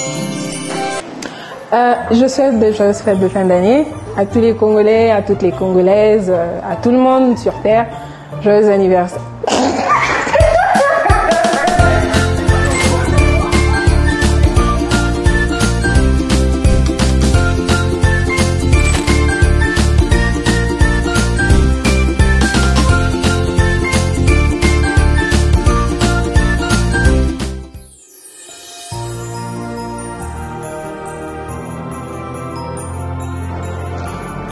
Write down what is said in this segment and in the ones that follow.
Euh, je souhaite de joyeuses fêtes de fin d'année à tous les Congolais, à toutes les Congolaises, euh, à tout le monde sur Terre. Joyeux anniversaire.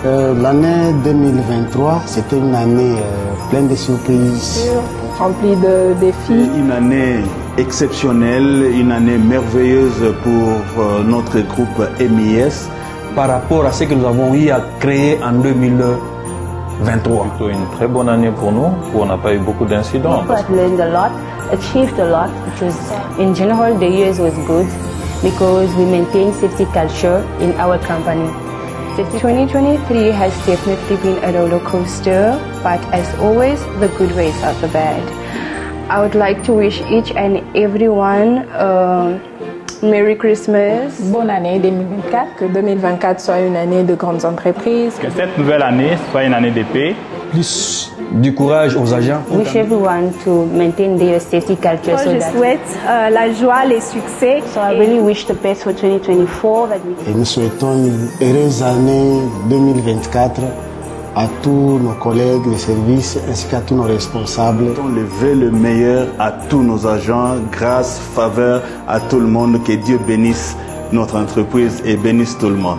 Euh, L'année 2023, c'était une année euh, pleine de surprises. Rempli de défis. Une année exceptionnelle, une année merveilleuse pour euh, notre groupe MIS. par rapport à ce que nous avons eu à créer en 2023. Plutôt une très bonne année pour nous, où on n'a pas eu beaucoup d'incidents. I've learned a lot, achieved a lot, because in general the years was good because we maintain safety culture in our company. 2023 has definitely been a roller coaster, but as always, the good ways are the bad. I would like to wish each and everyone a um, Merry Christmas. Bonne année 2024, que 2024 soit une année de grandes entreprises. Que cette nouvelle année soit une année de paix. Plus du courage aux agents. Wish everyone to maintain their safety culture so je that souhaite euh, la joie, les succès. So I really wish the best for 2024 that we Et nous souhaitons une heureuse année 2024 à tous nos collègues de service ainsi qu'à tous nos responsables. On lever le meilleur à tous nos agents, grâce, faveur à tout le monde. Que Dieu bénisse notre entreprise et bénisse tout le monde.